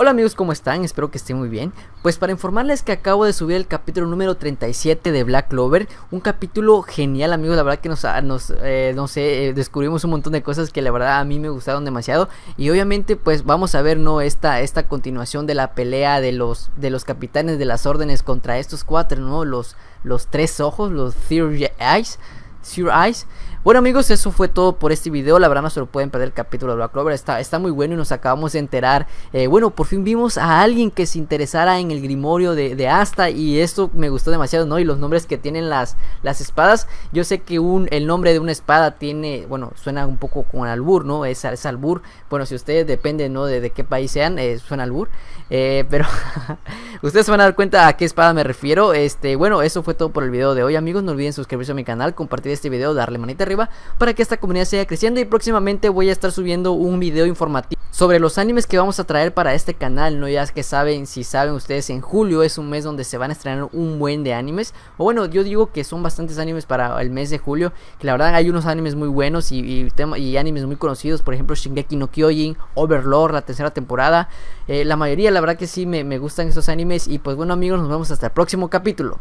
Hola amigos, ¿cómo están? Espero que estén muy bien. Pues para informarles que acabo de subir el capítulo número 37 de Black Clover. Un capítulo genial amigos, la verdad que nos, ah, eh, no sé, eh, descubrimos un montón de cosas que la verdad a mí me gustaron demasiado. Y obviamente pues vamos a ver, ¿no? Esta, esta continuación de la pelea de los, de los capitanes de las órdenes contra estos cuatro, ¿no? Los, los tres ojos, los Three Eyes. Sure Eyes. Bueno amigos, eso fue todo por este video, la verdad no se lo pueden perder el capítulo de Black Clover, está, está muy bueno y nos acabamos de enterar, eh, bueno, por fin vimos a alguien que se interesara en el grimorio de, Asta y esto me gustó demasiado, ¿no? Y los nombres que tienen las, las espadas, yo sé que un, el nombre de una espada tiene, bueno, suena un poco con albur, ¿no? Es, es albur, bueno, si ustedes dependen, ¿no? De, de qué país sean, eh, suena albur, eh, pero ustedes se van a dar cuenta a qué espada me refiero, este, bueno, eso fue todo por el video de hoy amigos, no olviden suscribirse a mi canal, compartir este video, darle manita arriba para que esta comunidad siga creciendo. Y próximamente voy a estar subiendo un video informativo sobre los animes que vamos a traer para este canal, no ya que saben, si saben ustedes, en julio es un mes donde se van a estrenar un buen de animes, o bueno, yo digo que son bastantes animes para el mes de julio, que la verdad hay unos animes muy buenos y, y, animes muy conocidos, por ejemplo Shingeki no Kyojin, Overlord, la tercera temporada, eh, la mayoría la verdad que sí me, me gustan estos animes. Y pues bueno amigos, nos vemos hasta el próximo capítulo.